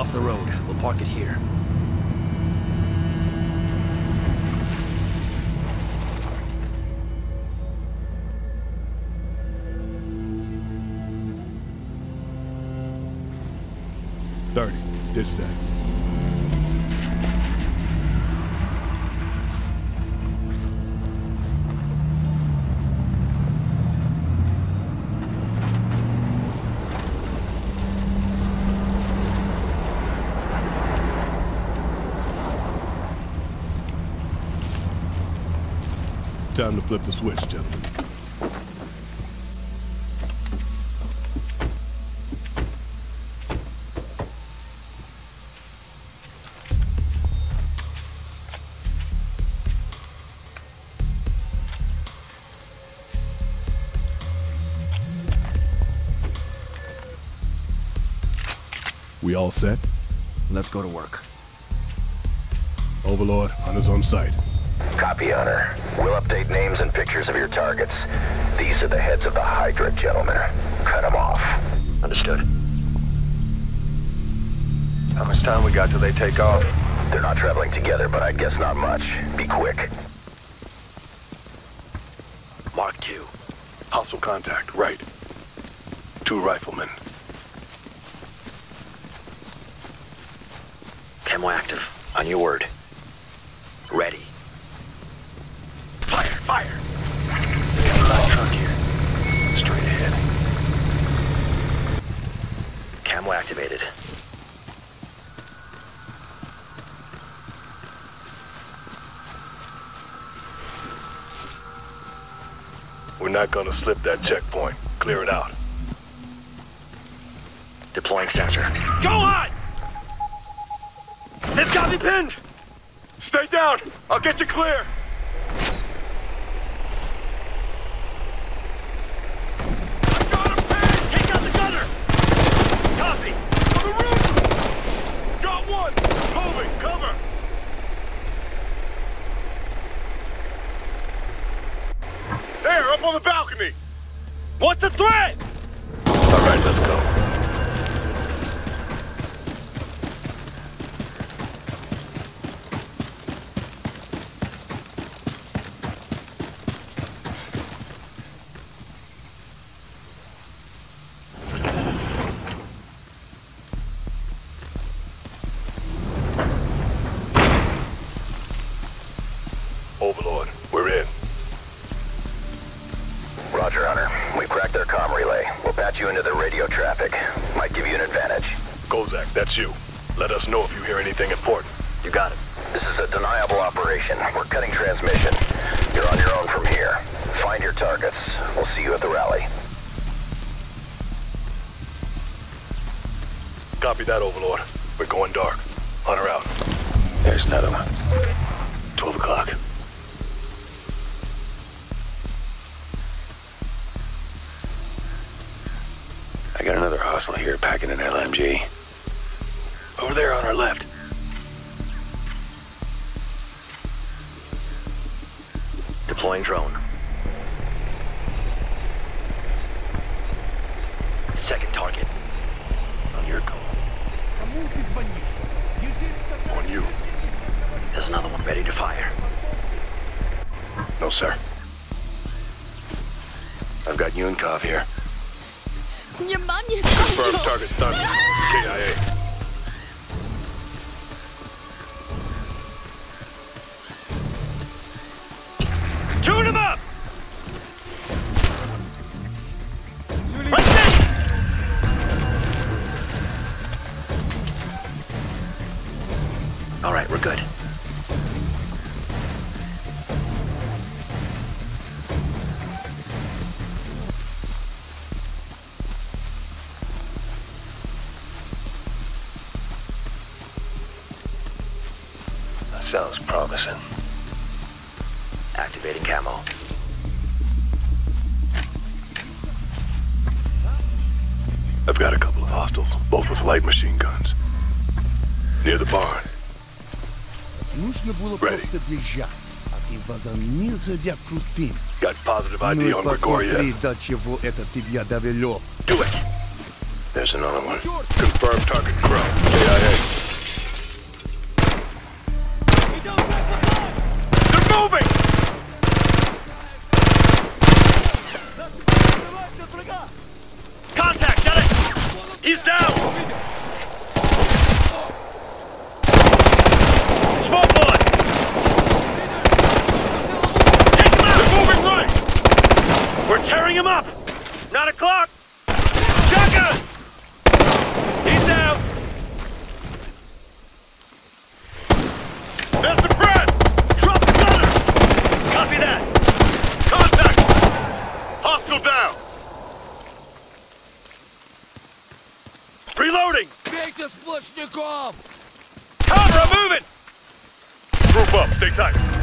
Off the road. We'll park it here. Time to flip the switch, gentlemen. We all set? Let's go to work. Overlord, hunters on site. Copy, Hunter. We'll update names and pictures of your targets. These are the heads of the Hydra, gentlemen. Cut them off. Understood. How much time we got till they take off? They're not traveling together, but I guess not much. Be quick. Mark two. Hostile contact, right. Two riflemen. Camo active. On your word. Ready. Fire, fire! Got a light truck here. Straight ahead. Activated. We're not gonna slip that checkpoint. Clear it out. Deploying sensor. Go on! It's got me pinned! Stay down! I'll get you clear! I got him pinned! Take out the gunner! Copy! On the roof! Got one! Moving! Cover! There, up on the balcony! What's the threat? Roger, Hunter. We cracked their comm relay. We'll patch you into the radio traffic. Might give you an advantage. Kozak, that's you. Let us know if you hear anything important. You got it. This is a deniable operation. We're cutting transmission. You're on your own from here. Find your targets. We'll see you at the rally. Copy that, Overlord. We're going dark. Hunter out. There's another one. 12 o'clock. An LMG. Over there on our left. Deploying drone. Second target. On your call. On you. There's another one ready to fire. No, sir. I've got you and your mom used Confirmed target, target. KIA. Sounds promising. Activating camo. I've got a couple of hostiles, both with light machine guns. Near the barn. Нужно было Ready. просто бежать, а ты возомнил себя крутым. Got positive ID ну on посмотри, Gregoria. до чего это тебя довело. Do it! There's another one. Confirm target crow. KIA. Bring him up! Nine o'clock! Shotgun! He's out! That's the press! Drop the gunners! Copy that! Contact! Hostile down! Reloading! Make this Flushnikov! Camera moving! Group up, stay tight.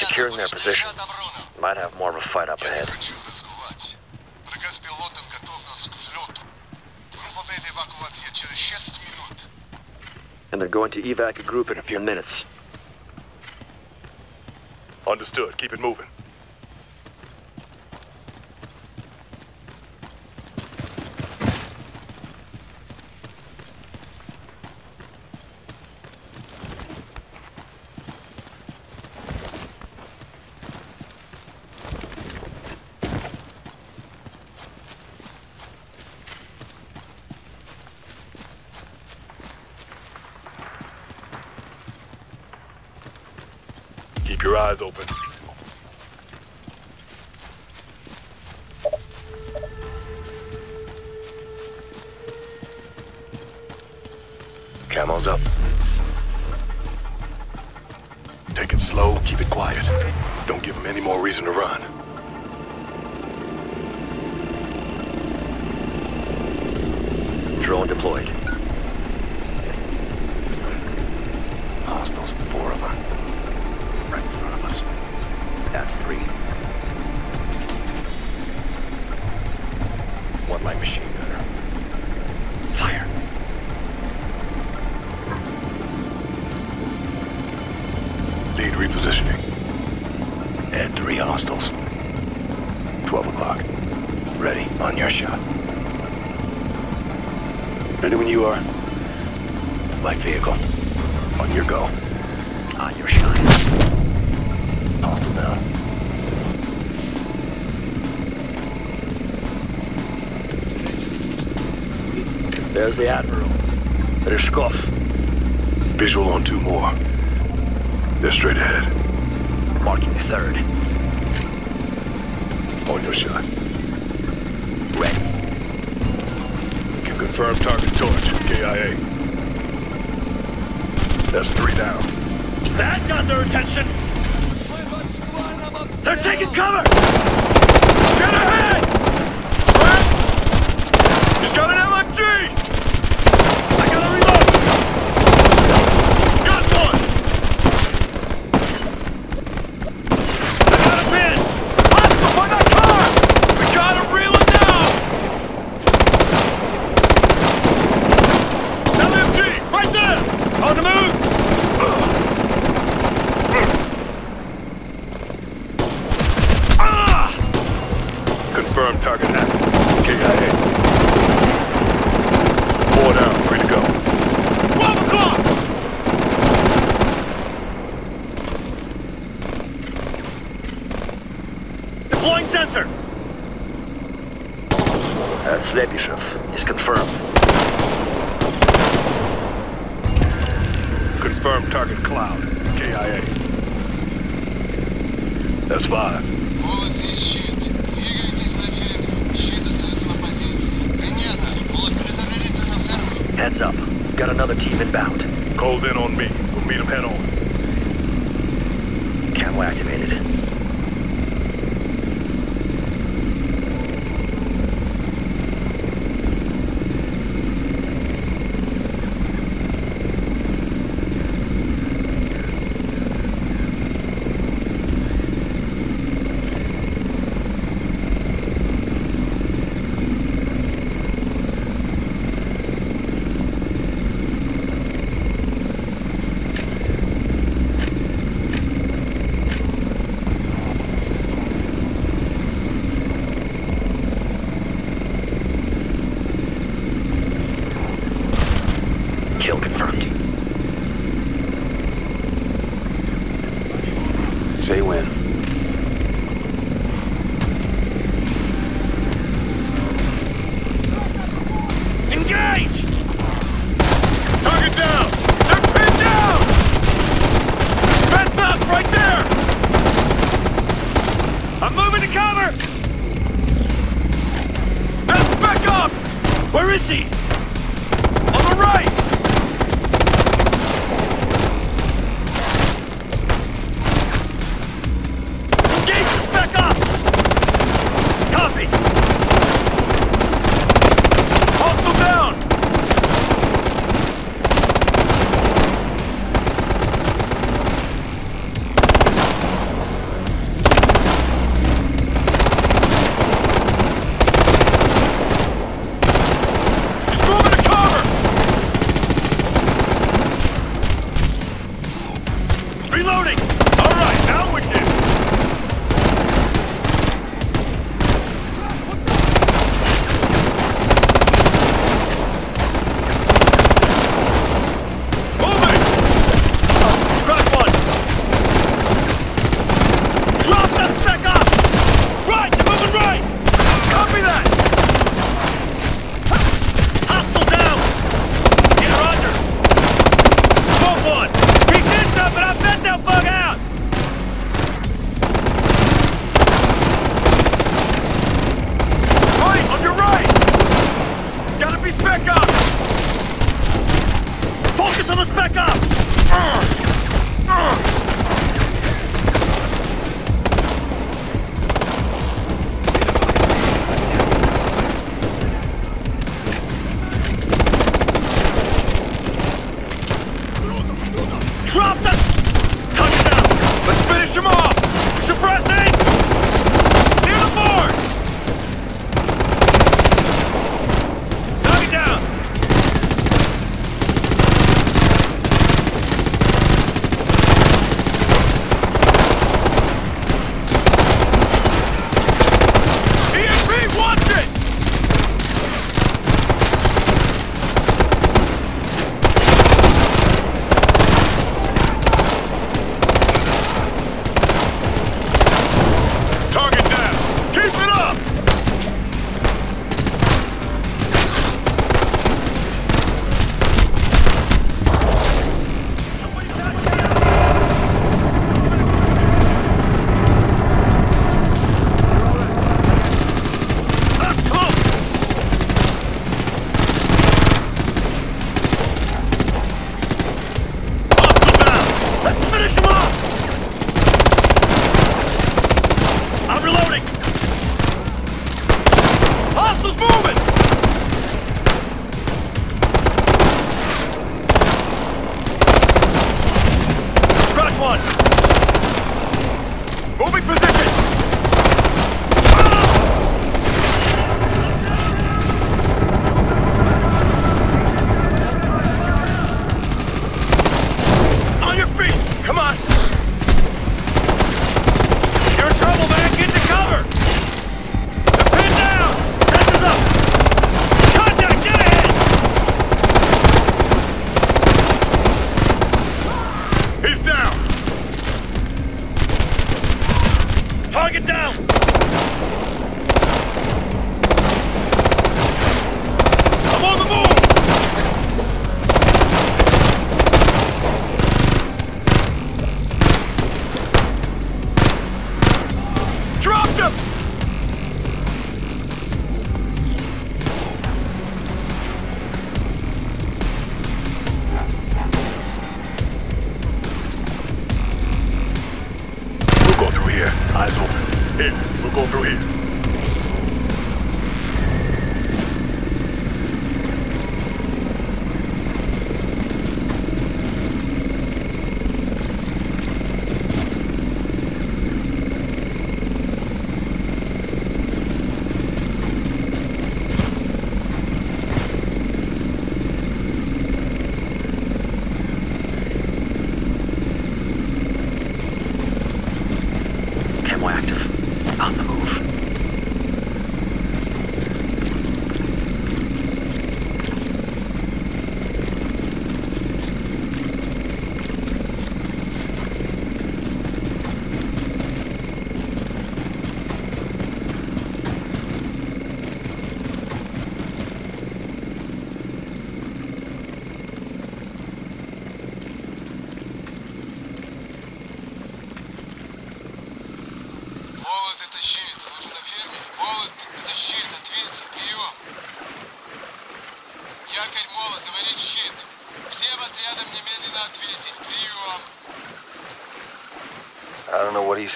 securing their position. Might have more of a fight up ahead. And they're going to evac a group in a few minutes. Understood. Keep it moving. Open. Camo's up. Take it slow, keep it quiet. Don't give them any more reason to run. Drone deployed. Ready when you are. Light vehicle. On your go. On your shot. Hostile down. There's the Admiral. Ryshkov. Visual on two more. They're straight ahead. Marking the third. On your shot. Confirm target torch, KIA. That's three down. That got their attention! They're taking cover! Get ahead! That's fine. Heads up. Got another team inbound. Called in on me. We'll meet them head on. Camo activated.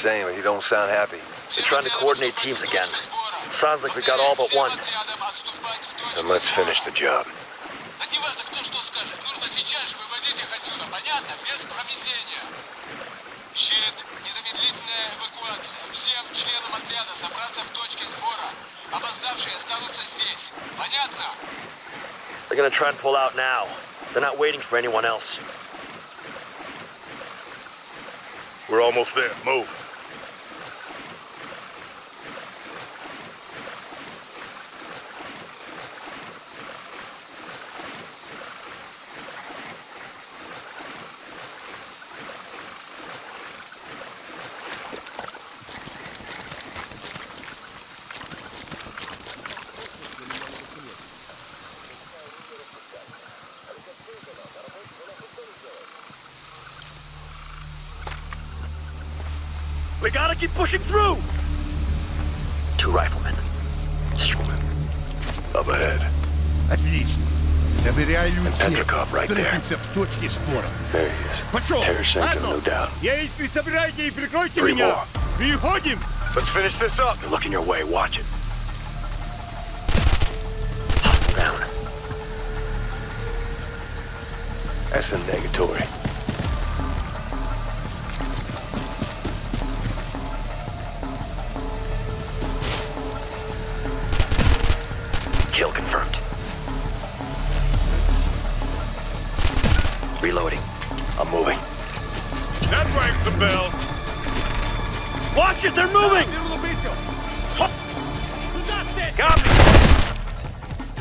saying, but he don't sound happy. Всем They're trying to отрядам coordinate вступать teams в again. точку сбора. Sounds like we got all but Повторяю, one. всем отрядам отступать в точку Then let's сбора. finish the job. Да неважно, кто что скажет. Нужно сейчас же выводить их отсюда. Понятно? Без промедления. Щит. Незамедлительная эвакуация. Всем членам отряда собраться в точке сбора. Опоздавшие останутся здесь. Понятно? They're gonna try and pull out now. They're not waiting for anyone else. We're almost there. Move. We gotta keep pushing through! Two riflemen. Up ahead. Отлично. Заверяю всех. Petrikov right there. Встретимся в точке спора. There he is. Пошел! Terror center, no doubt. Если собираете и прикройте Three меня! more. Переходим! Let's finish this up. They're looking your way. Watch it. Hostile down. That's a negatory. strike the bell. Watch it, they're moving! Copy!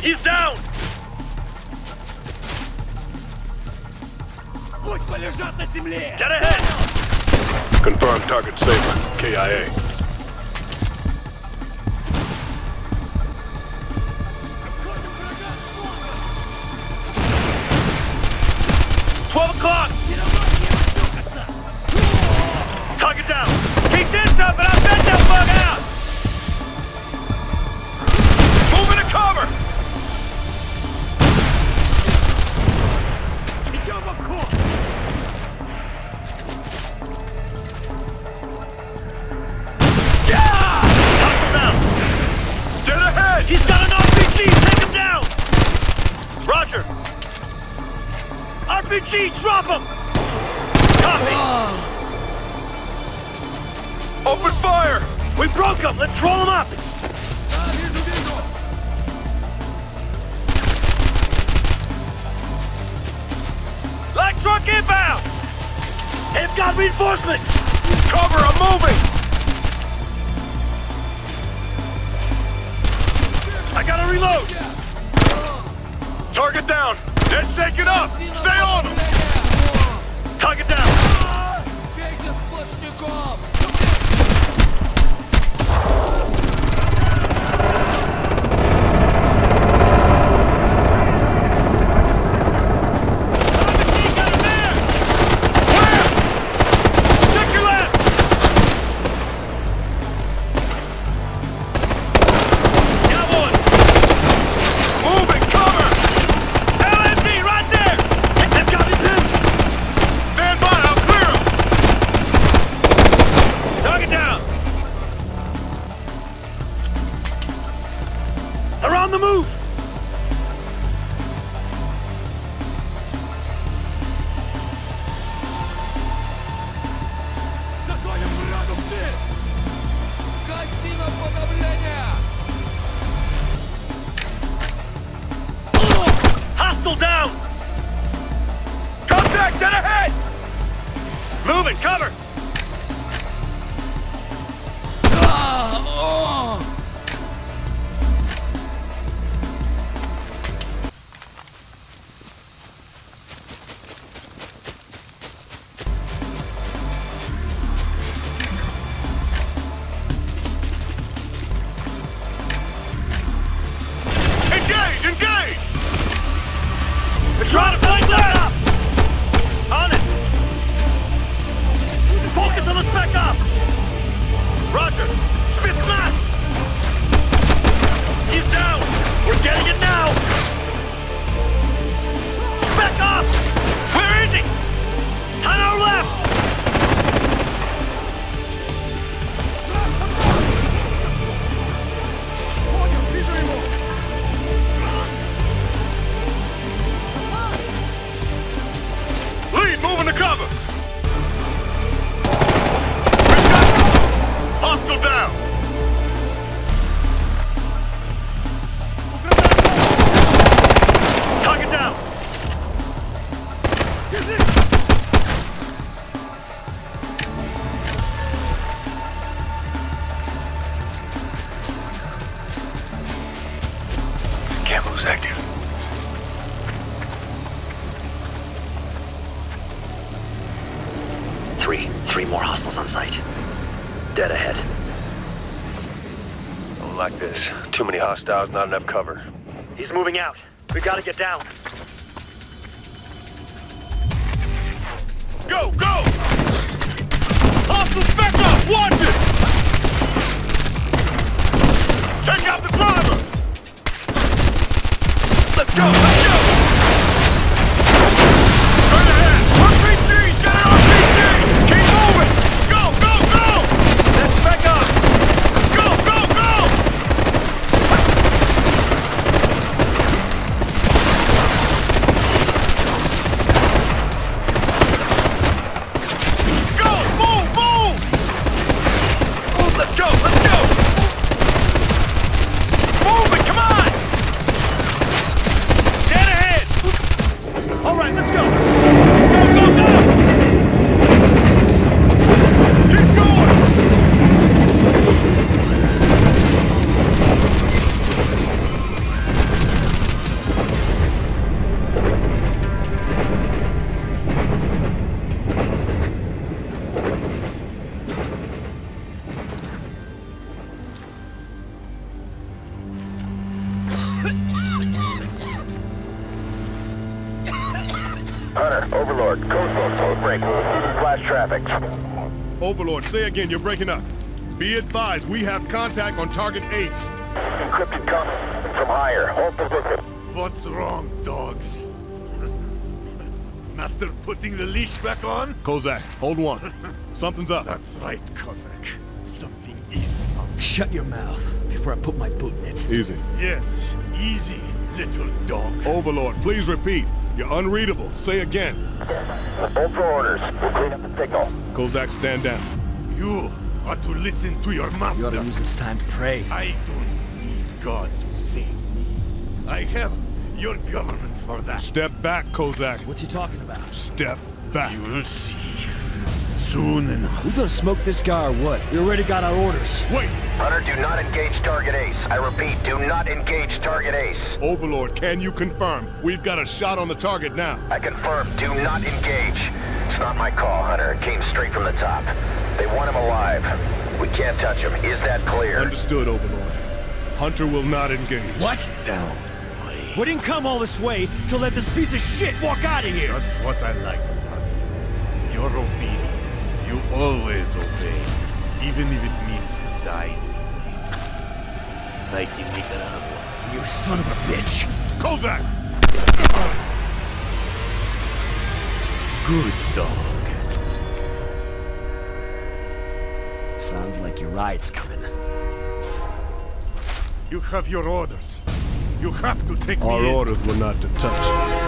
He's down! Get ahead! Confirmed target safe. KIA. RPG, drop him! Copy! Ah. Open fire! We broke him! Let's roll him up! Light truck inbound! They've got reinforcements! Cover, I'm moving! I gotta reload! Target down! Let's take it up! Stay Contact! Dead ahead! Moving, cover! Hostiles, not enough cover. He's moving out. We gotta get down. Go, go! Hostiles back up! Watch it! Take out the driver! Let's go, let's go! Say again, you're breaking up. Be advised, we have contact on target Ace. Encrypted comment from higher. Hold position. What's wrong, dogs? Master putting the leash back on? Kozak, hold one. Something's up. That's right, Kozak. Something is up. Shut your mouth before I put my boot in it. Easy. Yes, easy, little dog. Overlord, please repeat. You're unreadable. Say again. Hold for orders. We'll clean up the signal. Kozak, stand down. You ought to listen to your master. You ought to use this time to pray. I don't need God to save me. I have your government for that. Step back, Kozak. What's he talking about? Step back. You will see. Soon enough. We gonna smoke this guy or what? We already got our orders. Wait! Hunter, do not engage target Ace. I repeat, do not engage target Ace. Overlord, can you confirm? We've got a shot on the target now. I confirm, do not engage. It's not my call, Hunter. It came straight from the top. They want him alive. We can't touch him. Is that clear? Understood, Overlord. Hunter will not engage. What? Down. We didn't come all this way to let this piece of shit walk out of here. That's what I like about you. Your obedience. You always obey. Even if it means you die in flames. Like in Nicaragua. You son of a bitch. Kozak! Good dog. Sounds like your ride's coming. You have your orders. You have to take Our me in. orders were not to touch.